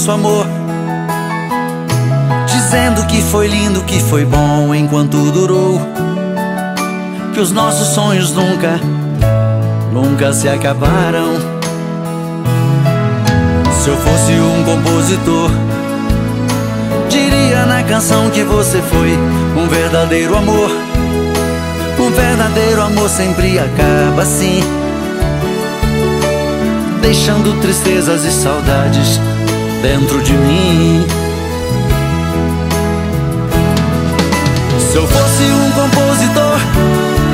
nosso amor. Dizendo que foi lindo, que foi bom enquanto durou. Que os nossos sonhos nunca, nunca se acabaram. Se eu fosse um compositor, diria na canção que você foi um verdadeiro amor. Um verdadeiro amor sempre acaba assim, deixando tristezas e saudades dentro de mim. Se eu fosse um compositor,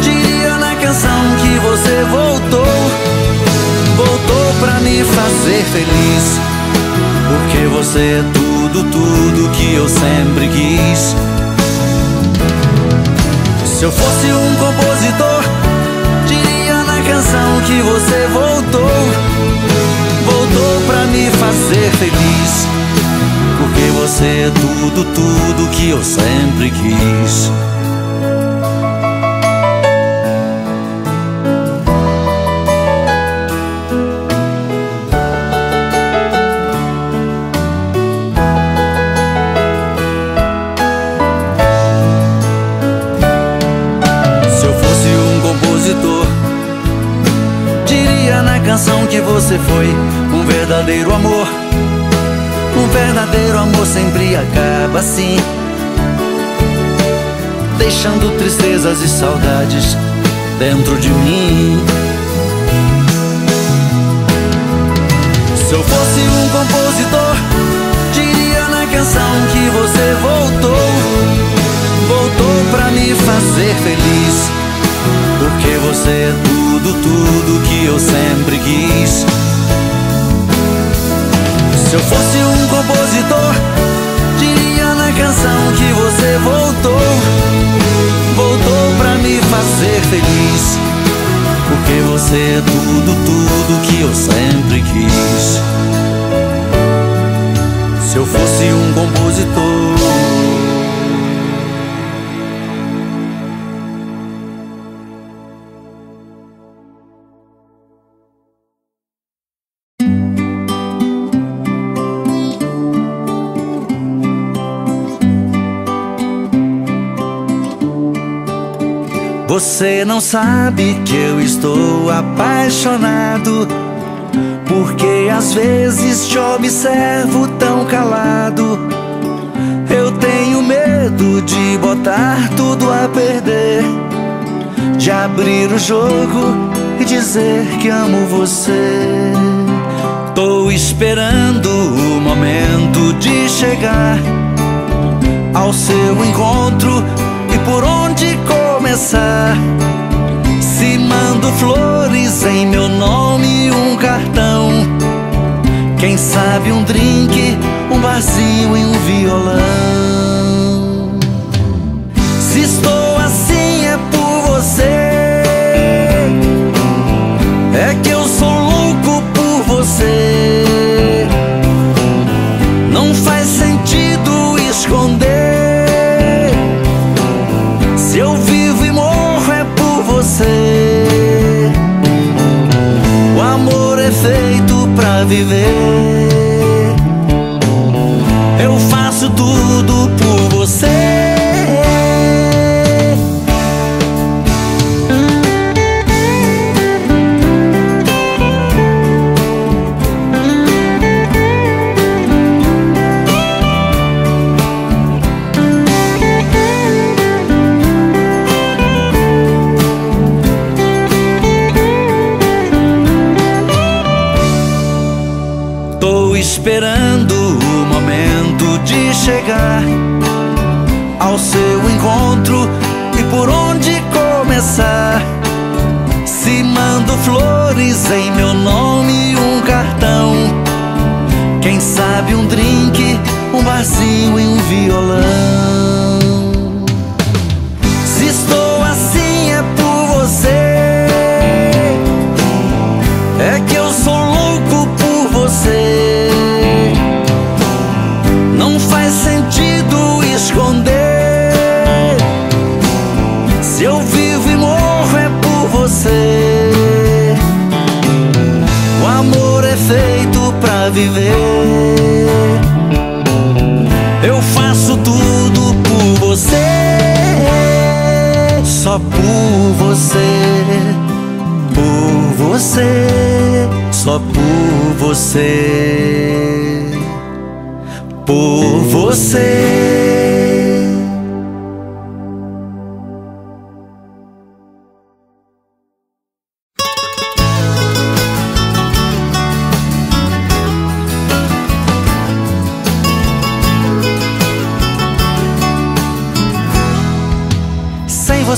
diria na canção que você voltou, voltou pra me fazer feliz. Porque você é tudo, tudo que eu sempre quis. Se eu fosse um compositor, diria na canção que você voltou, fazer feliz. Porque você é tudo, tudo que eu sempre quis. Canção que você foi acaba assim, deixando tristezas e saudades dentro de mim. Se eu fosse um compositor, diria na canção que você voltou, voltou pra me fazer feliz. Porque você é tudo, tudo que eu sempre quis. Se eu fosse um compositor, que você voltou, voltou pra me fazer feliz. Porque você é tudo, tudo que eu sempre quis. Se eu fosse um compositor. Você não sabe que eu estou apaixonado. Porque às vezes te observo tão calado. Eu tenho medo de botar tudo a perder. De abrir o jogo e dizer que amo você. Tô esperando o momento de chegar ao seu encontro e por onde começar. Se mando flores em meu nome um cartão. Quem sabe um drink, um barzinho e um violão. Se estou assim é por você. É que eu sou louco por você. Viver.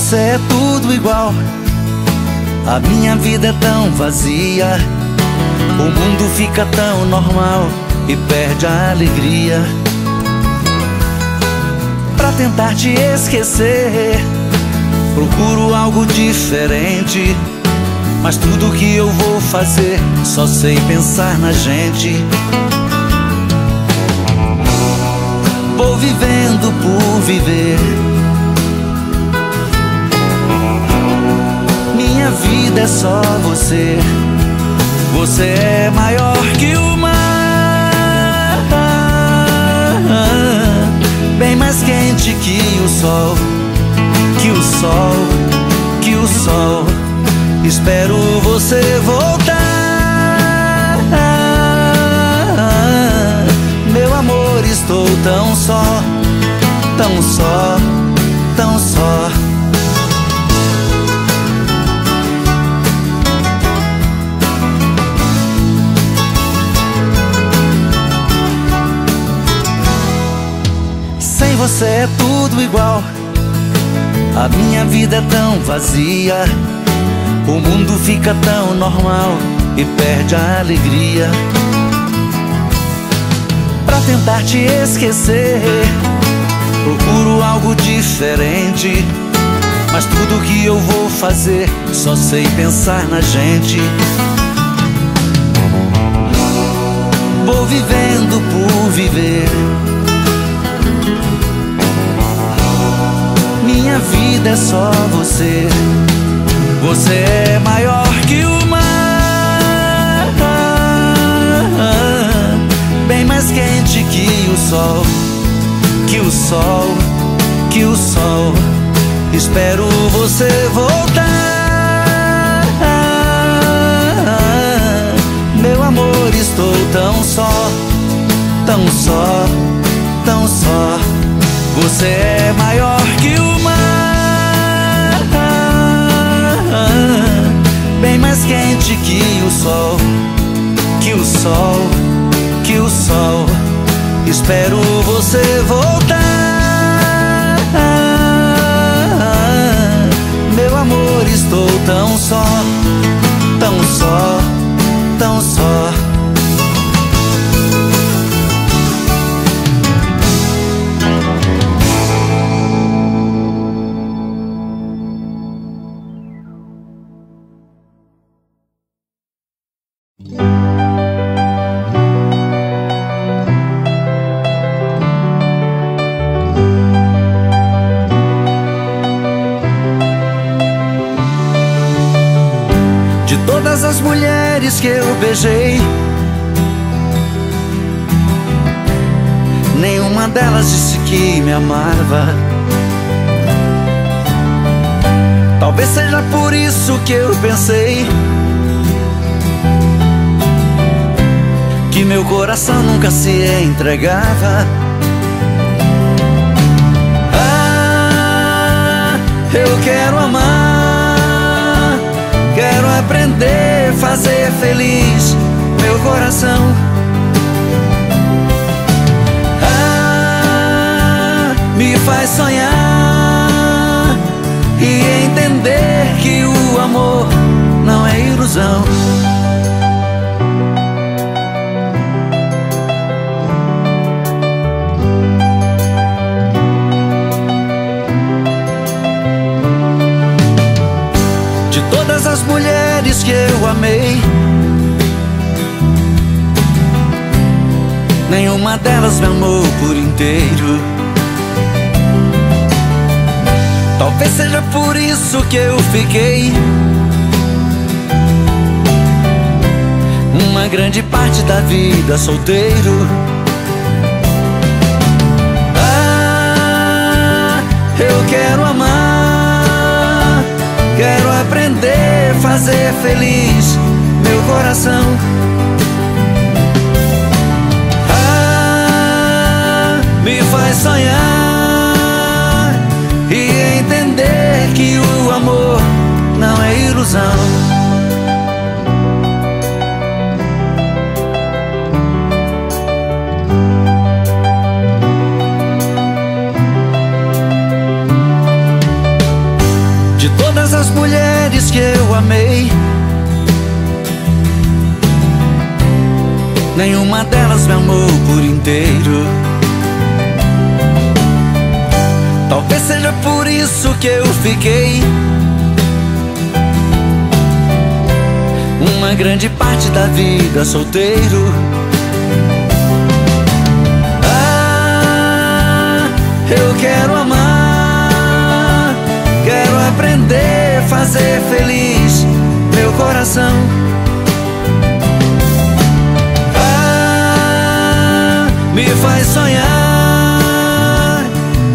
Você é tudo igual. A minha vida é tão vazia. O mundo fica tão normal e perde a alegria. Pra tentar te esquecer, procuro algo diferente. Mas tudo que eu vou fazer, só sei pensar na gente. Vou vivendo por viver vida é só você. Você é maior que o mar, bem mais quente que o sol, que o sol, que o sol. Espero você voltar, meu amor. Estou tão só, tão só, você é tudo igual. A minha vida é tão vazia. O mundo fica tão normal e perde a alegria. Pra tentar te esquecer, procuro algo diferente. Mas tudo que eu vou fazer, só sei pensar na gente. Vou vivendo por viver. Minha vida é só você. Você é maior que o mar, bem mais quente que o sol, que o sol, que o sol. Espero você voltar, meu amor. Estou tão só, tão só, tão só. Você é maior que o mar, bem mais quente que o sol, que o sol, que o sol. Espero você voltar, meu amor. Estou tão só, pensei Que meu coração nunca se entregava Ah, eu quero amar Quero aprender, fazer feliz meu coração. Não é ilusão. mulheres que eu amei Nenhuma delas me amou por inteiro Talvez seja por isso que eu fiquei Uma grande parte da vida solteiro. Ah, eu quero amar, quero aprender, fazer feliz meu coração. Ah, me faz sonhar e entender que o amor não é ilusão. Amei. Nenhuma delas me amou por inteiro. Talvez seja por isso que eu fiquei. Uma grande parte da vida solteiro. Ah, eu quero amar, quero aprender fazer feliz coração. Ah, me faz sonhar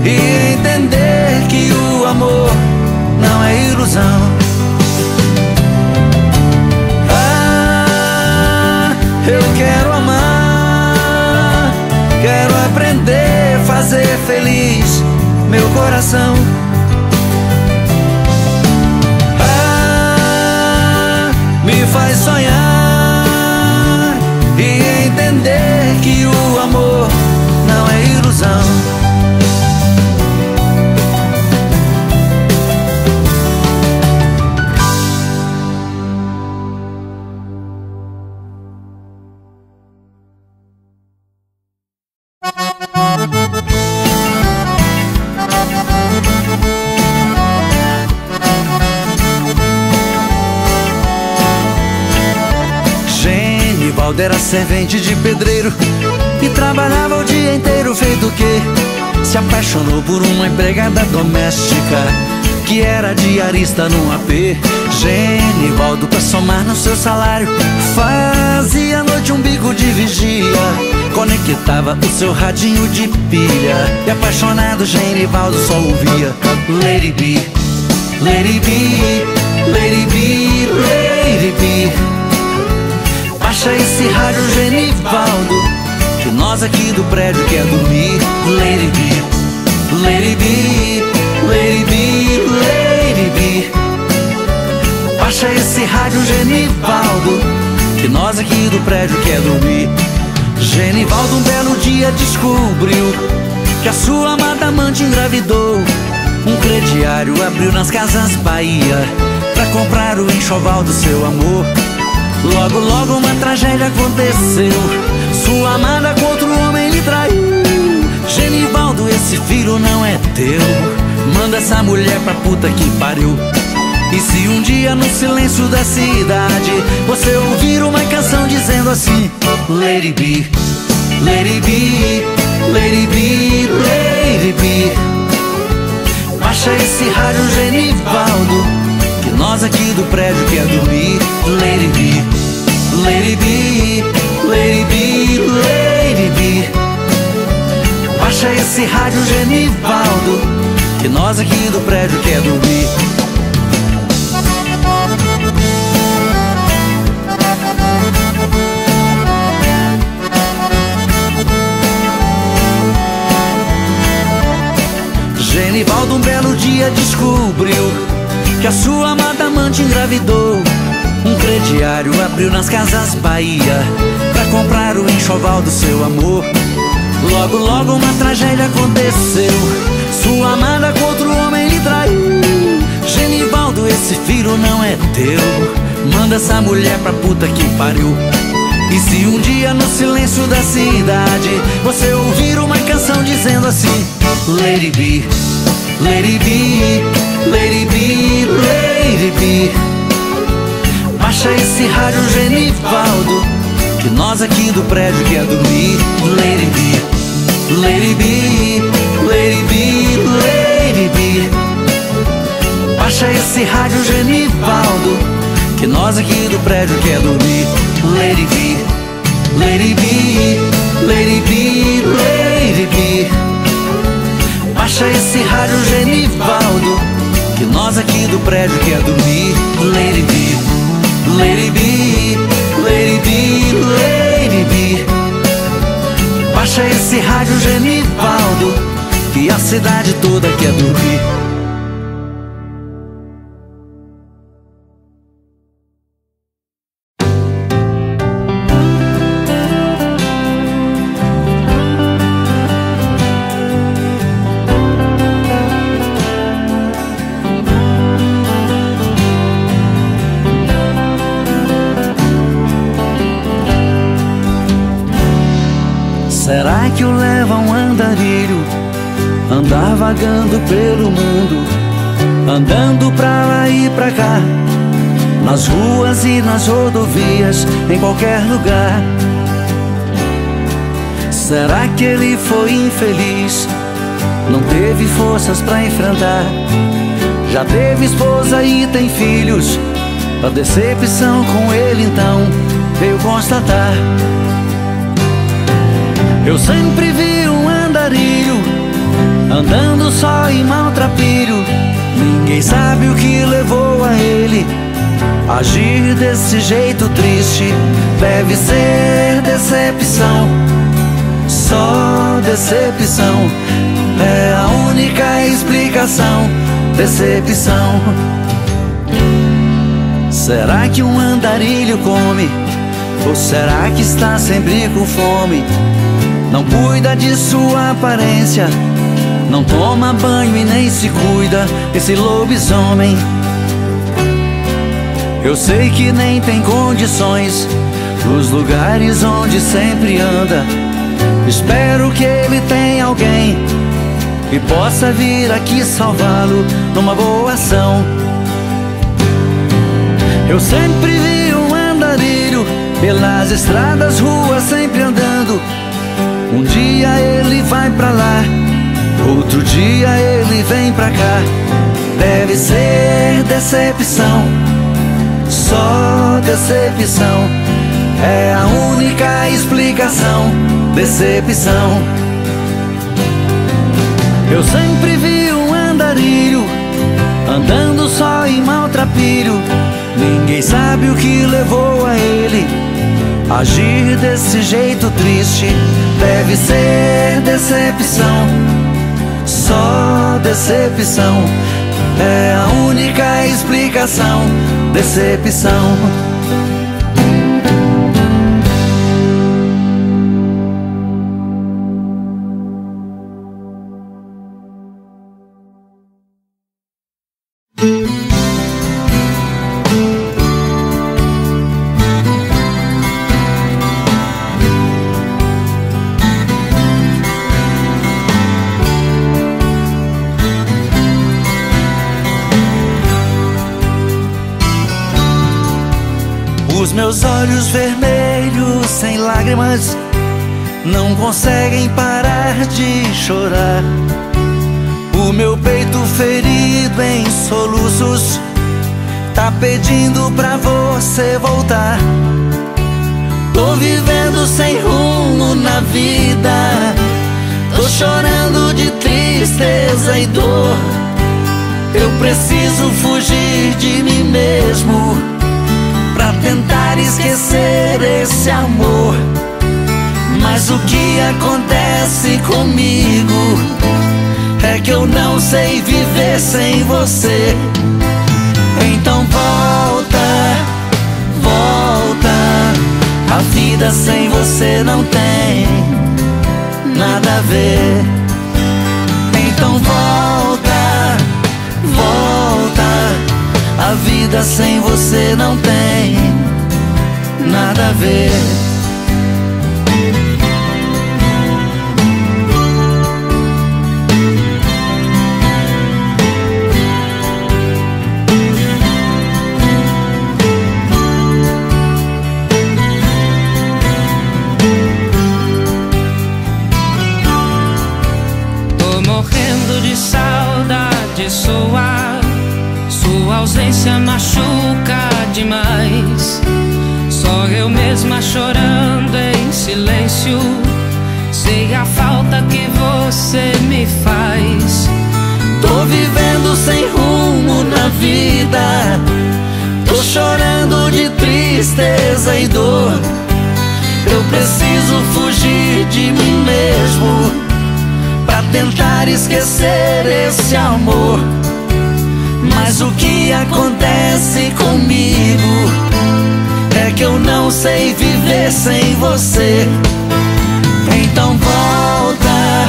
e entender que o amor não é ilusão. Ah, eu quero amar, quero aprender, fazer feliz meu coração. Faz sonhar servente de pedreiro E trabalhava o dia inteiro feito o quê? Se apaixonou por uma empregada doméstica Que era diarista num AP Genivaldo pra somar no seu salário Fazia à noite um bico de vigia. Conectava o seu radinho de pilha E apaixonado Genivaldo só ouvia. Lady B, Lady B, Lady B, Lady B Baixa esse rádio Genivaldo? Que nós aqui do prédio quer dormir Lady B, Lady B, Lady B, Lady B. Baixa esse rádio Genivaldo? Que nós aqui do prédio quer dormir Genivaldo um belo dia descobriu Que a sua amada amante engravidou. Um crediário abriu nas casas Bahia Pra comprar o enxoval do seu amor Logo, logo uma tragédia aconteceu. Sua amada com outro homem lhe traiu. Genivaldo, esse filho não é teu. Manda essa mulher pra puta que pariu. E se um dia no silêncio da cidade Você ouvir uma canção dizendo assim Lady B, Lady B, Lady B, Lady B. Baixa esse rádio Genivaldo nós aqui do prédio quer dormir Lady B, Lady B, Lady B, Lady B Baixa esse rádio Genivaldo Que nós aqui do prédio quer dormir que a sua amada amante engravidou. Um crediário abriu nas casas Bahia Pra comprar o enxoval do seu amor. Logo, logo uma tragédia aconteceu. Sua amada com outro homem lhe traiu. Genivaldo, esse filho não é teu. Manda essa mulher pra puta que pariu. E se um dia no silêncio da cidade Você ouvir uma canção dizendo assim Lady B, Lady B, Lady B, Lady B Baixa esse rádio Genivaldo Que nós aqui do prédio quer dormir. Lady B, Lady B, Lady B, Lady B Baixa esse rádio Genivaldo Que nós aqui do prédio quer dormir. Lady B, Lady B, Lady B, Lady B Baixa esse rádio Genivaldo Que nós aqui do prédio quer dormir Lady B, Lady B, Lady B, Lady B Baixa esse rádio Genivaldo Que a cidade toda quer dormir que ele foi infeliz? Não teve forças para enfrentar. Já teve esposa e tem filhos. A decepção com ele então veio constatar. Eu sempre vi um andarilho Andando só em maltrapilho Ninguém sabe o que levou a ele Agir desse jeito triste Deve ser decepção Só decepção. É a única explicação Decepção. Será que um andarilho come? Ou será que está sempre com fome? Não cuida de sua aparência. Não toma banho e nem se cuida Esse lobisomem. Eu sei que nem tem condições Nos lugares onde sempre anda Espero que ele tenha alguém Que possa vir aqui salvá-lo Numa boa ação. Eu sempre vi um andarilho Pelas estradas, ruas sempre andando. Um dia ele vai pra lá Outro dia ele vem pra cá. Deve ser decepção Só decepção É a única explicação Decepção Eu sempre vi um andarilho Andando só em maltrapilho Ninguém sabe o que levou a ele Agir desse jeito triste Deve ser decepção só decepção é a única explicação. Decepção. Olhos vermelhos, sem lágrimas, não conseguem parar de chorar. O meu peito ferido em soluços, tá pedindo pra você voltar. Tô vivendo sem rumo na vida, tô chorando de tristeza e dor. Eu preciso fugir de mim mesmo tentar esquecer esse amor. Mas o que acontece comigo é que eu não sei viver sem você. Então volta, volta. A vida sem você não tem nada a ver. Então volta, vida sem você não tem nada a ver. Mesmo pra tentar esquecer esse amor. Mas o que acontece comigo é que eu não sei viver sem você. Então volta,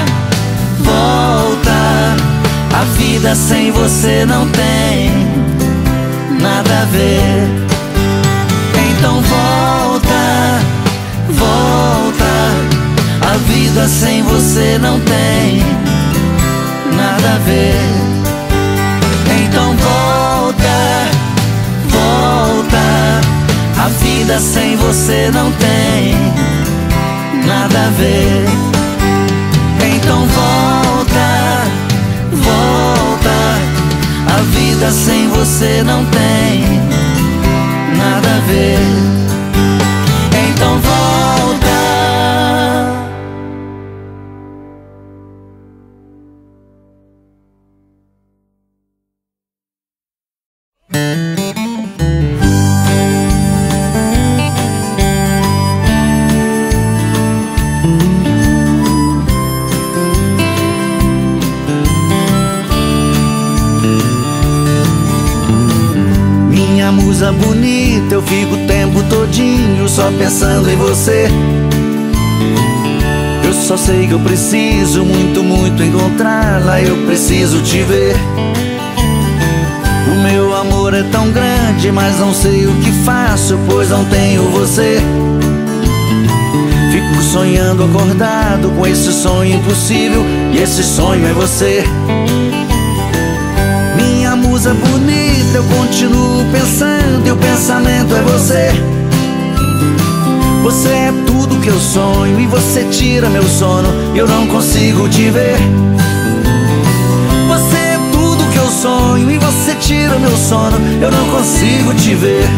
volta. A vida sem você não tem nada a ver. Vida sem você não tem nada a ver. Então volta, volta. A vida sem você não tem nada a ver. Então volta, volta. A vida sem você não tem nada a ver. Sei que eu preciso muito, muito encontrá-la, eu preciso te ver. O meu amor é tão grande, mas não sei o que faço, pois não tenho você. Fico sonhando acordado com esse sonho impossível, e esse sonho é você. Minha musa bonita, eu continuo pensando e o pensamento é você. Você é tudo que eu sonho e você tira meu sono, eu não consigo te ver. Você é tudo que eu sonho e você tira meu sono, eu não consigo te ver.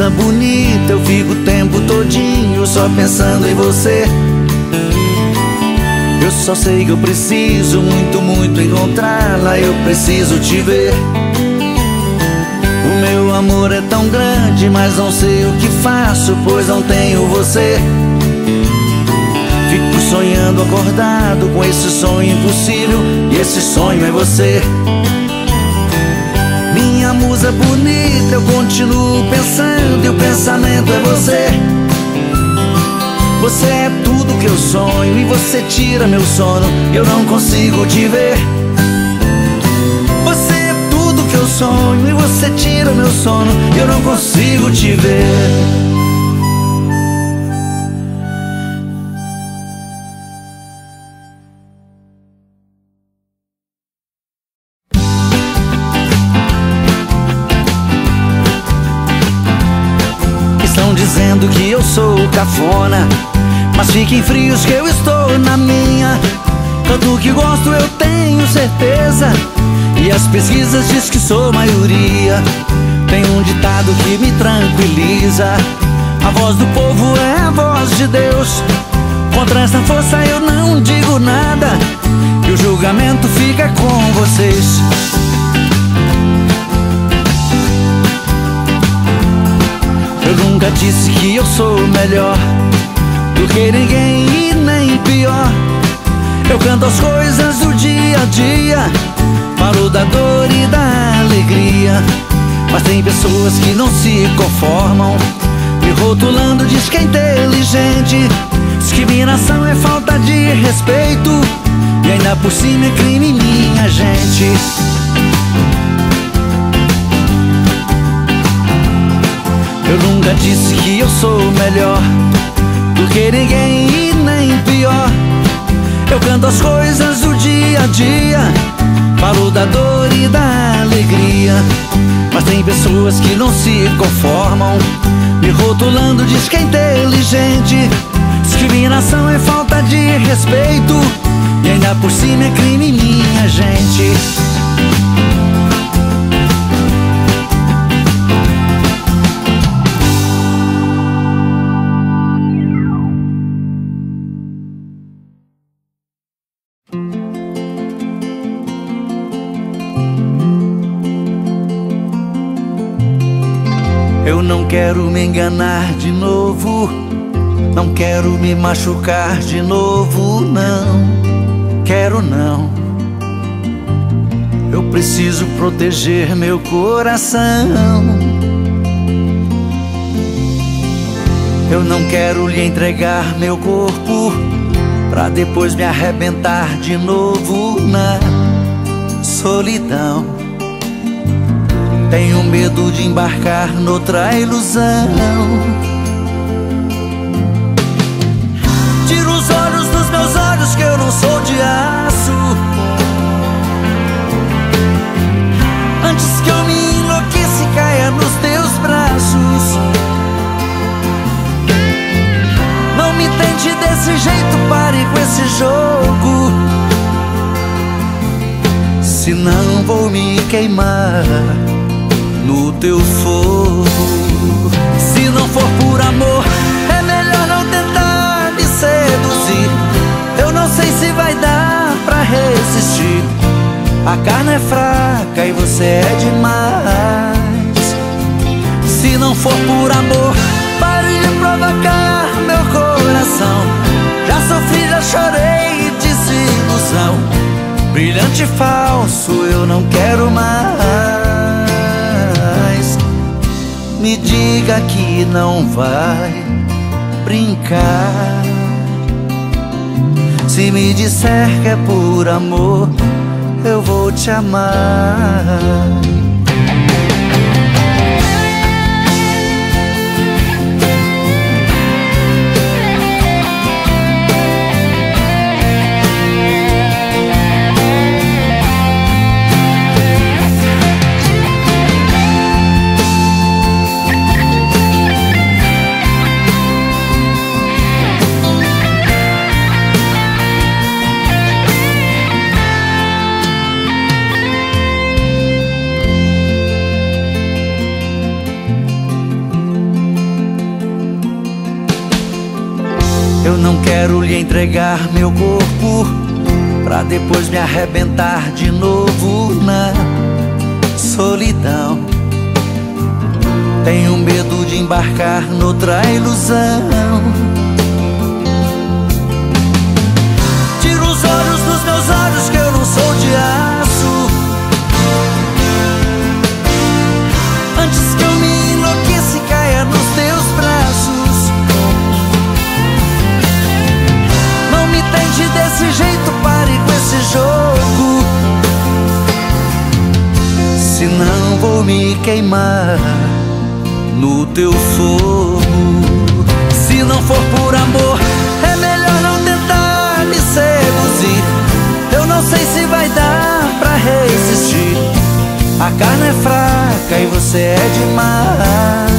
Musa bonita, eu fico o tempo todinho só pensando em você. Eu só sei que eu preciso muito, muito encontrá-la, eu preciso te ver. O meu amor é tão grande, mas não sei o que faço, pois não tenho você. Fico sonhando acordado com esse sonho impossível, e esse sonho é você. Musa bonita, eu continuo pensando e o pensamento é você. Você é tudo que eu sonho e você tira meu sono, eu não consigo te ver. Você é tudo que eu sonho e você tira meu sono, eu não consigo te ver. Mas fiquem frios que eu estou na minha. Canto que gosto eu tenho certeza. E as pesquisas diz que sou maioria. Tem um ditado que me tranquiliza. A voz do povo é a voz de Deus. Contra essa força eu não digo nada. E o julgamento fica com vocês nunca disse que eu sou melhor do que ninguém e nem pior. Eu canto as coisas do dia a dia, falo da dor e da alegria. Mas tem pessoas que não se conformam, me rotulando diz que é inteligente. Discriminação é falta de respeito, e ainda por cima é crime, minha gente. Nunca disse que eu sou melhor do que ninguém e nem pior. Eu canto as coisas do dia a dia, Falo da dor e da alegria. Mas tem pessoas que não se conformam Me rotulando diz que é inteligente. Discriminação é falta de respeito E ainda por cima é crime minha gente quero me enganar de novo. Não quero me machucar de novo, não. Quero não. Eu preciso proteger meu coração. Eu não quero lhe entregar meu corpo pra depois me arrebentar de novo na solidão. Tenho medo de embarcar noutra ilusão. Tira os olhos dos meus olhos que eu não sou de aço. Antes que eu me enlouqueça e caia nos teus braços. Não me tente desse jeito, pare com esse jogo. Senão vou me queimar no teu fogo. Se não for por amor, é melhor não tentar me seduzir. Eu não sei se vai dar pra resistir. A carne é fraca e você é demais. Se não for por amor, pare de provocar meu coração. Já sofri, já chorei, desilusão. Brilhante falso, eu não quero mais. Diga que não vai brincar. Se me disser que é por amor Eu vou te amar quero lhe entregar meu corpo Pra depois me arrebentar de novo na solidão. Tenho medo de embarcar noutra ilusão queimar no teu fogo Se não for por amor, é melhor não tentar me seduzir. Eu não sei se vai dar pra resistir. A carne é fraca e você é demais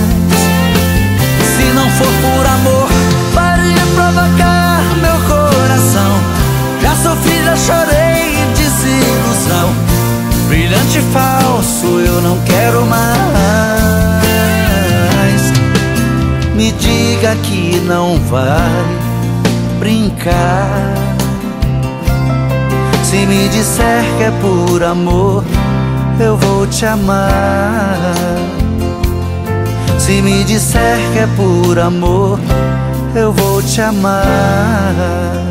Brilhante falso, eu não quero mais. Me diga que não vai brincar. Se me disser que é por amor, eu vou te amar. Se me disser que é por amor, eu vou te amar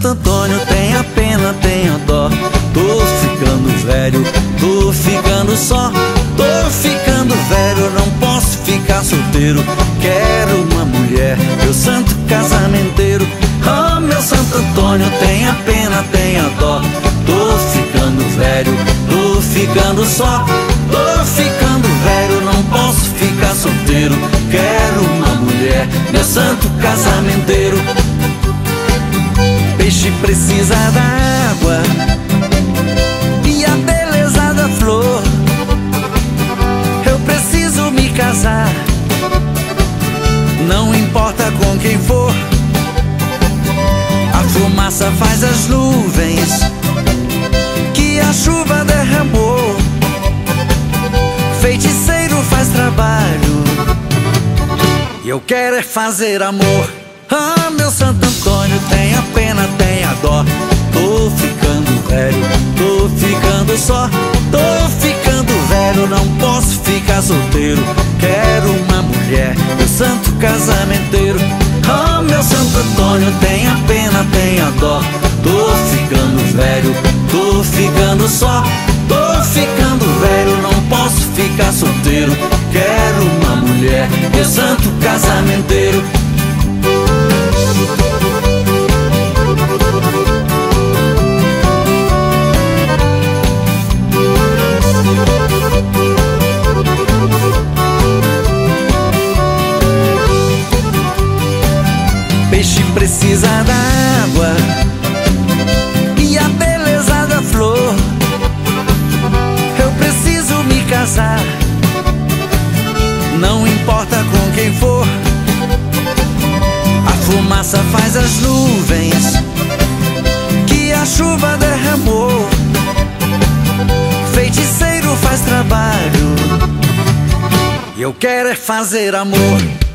Santo Antônio, tenha pena, tenha dó Tô ficando velho, tô ficando só Tô ficando velho, não posso ficar solteiro. Quero uma mulher, meu santo casamenteiro. Oh, meu Santo Antônio, tenha pena, tenha dó. Tô ficando velho, tô ficando só. Tô ficando velho, não posso ficar solteiro. Quero uma mulher, meu santo casamenteiro. Peixe precisa da água e a beleza da flor. Eu preciso me casar, não importa com quem for. A fumaça faz as nuvens que a chuva derramou. Feiticeiro faz trabalho eu quero é fazer amor. Ah, meu Santo Antônio, tenha pena, tenha dó. Tô ficando velho, tô ficando só. Tô ficando velho, não posso ficar solteiro. Quero uma mulher, meu santo casamenteiro. Ah, meu Santo Antônio, tenha pena, tenha dó. Tô ficando velho, tô ficando só. Tô ficando velho, não posso ficar solteiro. Quero uma mulher, meu santo casamenteiro. Precisa da água e a beleza da flor. Eu preciso me casar, não importa com quem for. A fumaça faz as nuvens que a chuva derramou. Feiticeiro faz trabalho eu quero é fazer amor.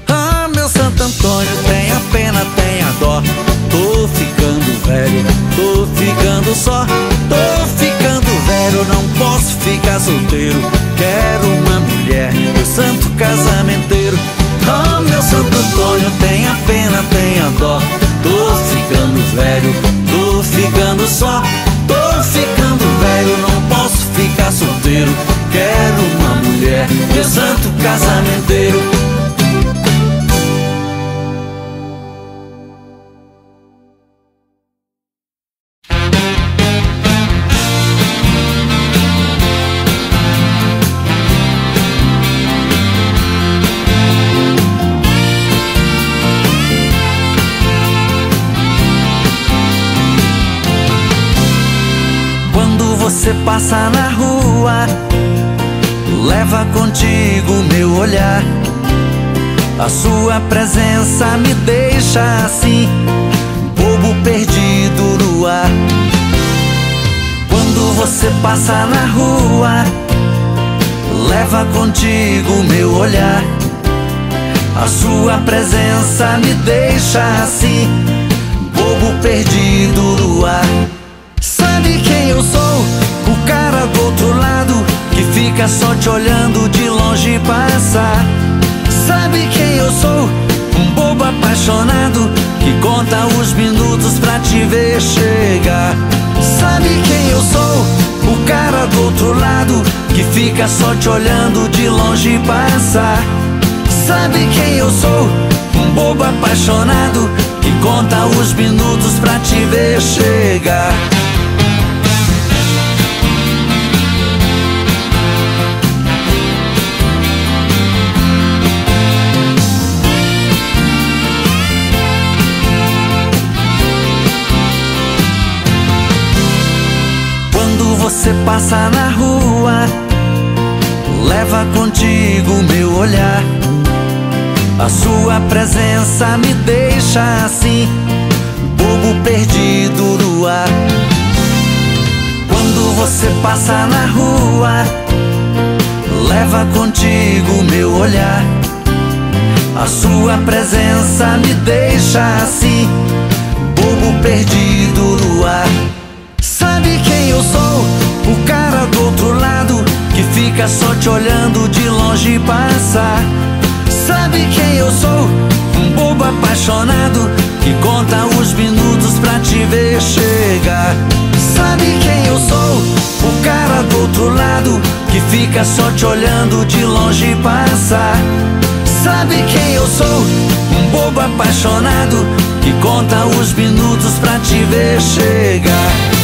Meu Santo Antônio, tenha pena, tenha dó. Tô ficando velho, tô ficando só. Tô ficando velho, não posso ficar solteiro. Quero uma mulher, meu santo casamenteiro. Ah, meu Santo Antônio, tenha pena, tenha dó. Tô ficando velho, tô ficando só. Tô ficando velho, não posso ficar solteiro. Quero uma mulher, meu santo casamenteiro. Passa na rua, leva contigo meu olhar. A sua presença me deixa assim, bobo perdido no ar. Quando você passa na rua, leva contigo meu olhar. A sua presença me deixa assim, bobo perdido no ar. Sabe quem eu sou? Cara do outro lado que fica só te olhando de longe passar. Sabe quem eu sou? Um bobo apaixonado que conta os minutos pra te ver chegar. Sabe quem eu sou? O cara do outro lado que fica só te olhando de longe passar. Sabe quem eu sou? Um bobo apaixonado que conta os minutos pra te ver chegar. Passa na rua, leva contigo meu olhar. A sua presença me deixa assim, bobo perdido no ar. Quando você passa na rua, leva contigo meu olhar. A sua presença me deixa assim, bobo perdido no ar. Sabe quem eu sou? O cara do outro lado que fica só te olhando de longe passar. Sabe quem eu sou? Um bobo apaixonado que conta os minutos pra te ver chegar. Sabe quem eu sou? O cara do outro lado que fica só te olhando de longe passar. Sabe quem eu sou? Um bobo apaixonado que conta os minutos pra te ver chegar.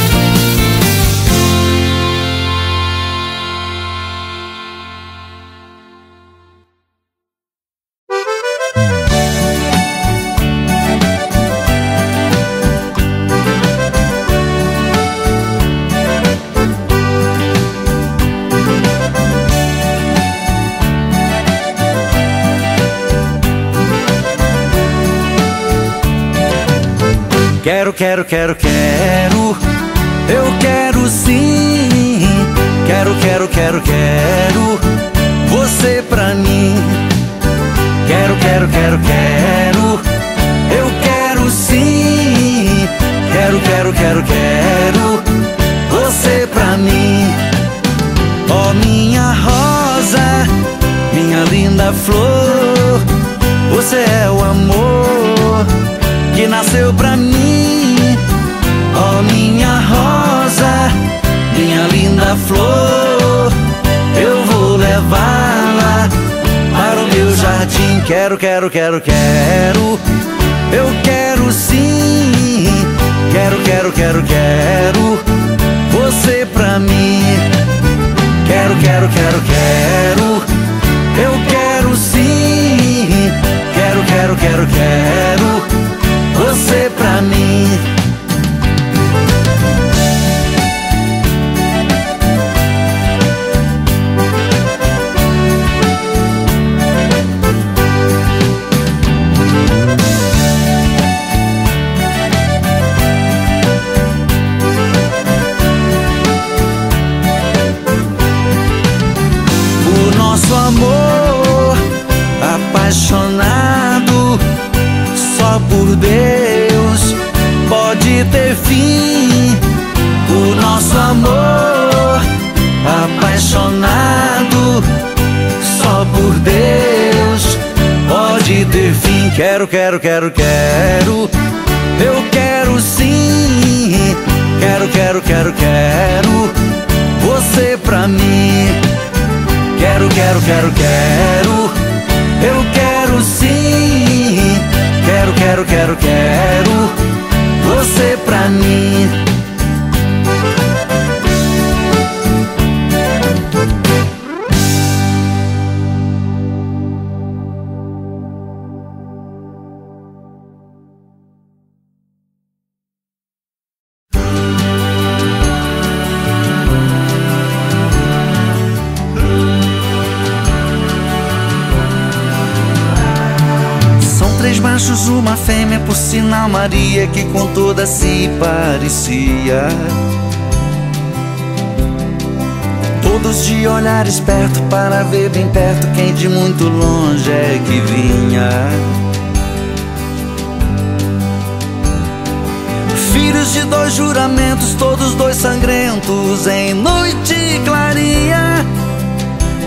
Quero, quero, quero, quero. Eu quero sim. Quero, quero, quero, quero. Você pra mim. Quero, quero, quero, quero. Eu quero sim. Quero, quero, quero, quero. Você pra mim. Ó oh, minha rosa, minha linda flor. Você é o amor que nasceu pra mim. Oh, minha rosa, minha linda flor, eu vou levá-la para o meu jardim. Quero, quero, quero, quero. Eu quero sim. Quero, quero, quero, quero. Você pra mim. Quero, quero, quero, quero. Eu quero sim. Quero, quero, quero, quero você pra mim. Ter fim. O nosso amor apaixonado só por Deus pode ter fim. Quero, quero, quero, quero. Eu quero sim. Quero, quero, quero, quero. Você pra mim. Quero, quero, quero, quero. Eu quero sim. Quero, quero, quero, quero você pra mim. Por sinal Maria, que com toda se parecia. Todos de olhar esperto para ver bem perto quem de muito longe é que vinha. Filhos de dois juramentos, todos dois sangrentos, em noite clarinha.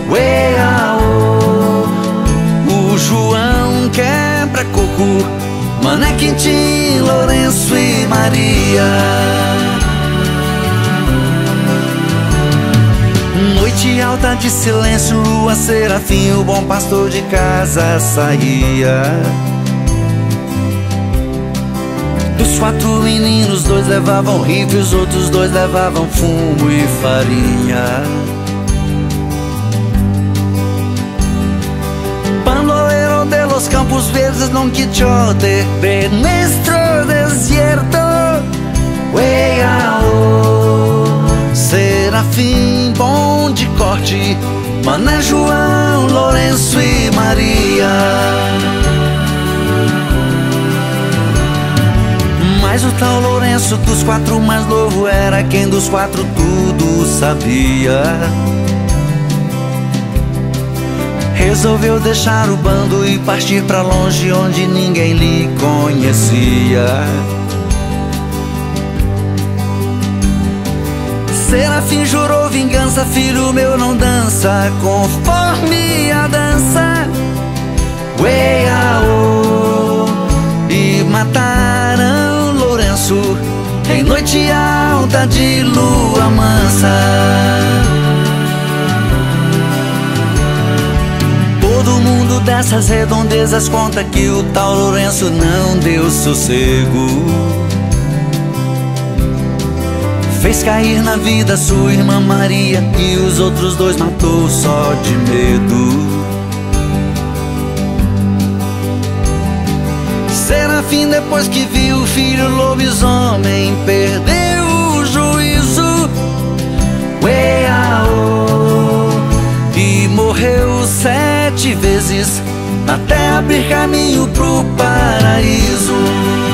Ueaô, o João quebra coco, Mané Quintim, Lourenço e Maria. Noite alta de silêncio, lua serafim, o bom pastor de casa saía. Dos quatro meninos, dois levavam rifle, os outros dois levavam fumo e farinha. Los campos verdes, Don Quixote de nuestro desierto. Ueao, Serafim, bom de corte, Mané João, Lourenço e Maria. Mas o tal Lourenço dos quatro mais novo era quem dos quatro tudo sabia. Resolveu deixar o bando e partir pra longe onde ninguém lhe conhecia. Serafim jurou vingança, filho meu não dança conforme a dança. Ueaô, e mataram Lourenço em noite alta de lua mansa. Mundo dessas redondezas conta que o tal Lourenço não deu sossego. Fez cair na vida sua irmã Maria e os outros dois matou só de medo. Serafim, depois que viu o filho lobisomem, perdeu o juízo. Ueaô, e morreu sete vezes até abrir caminho pro paraíso.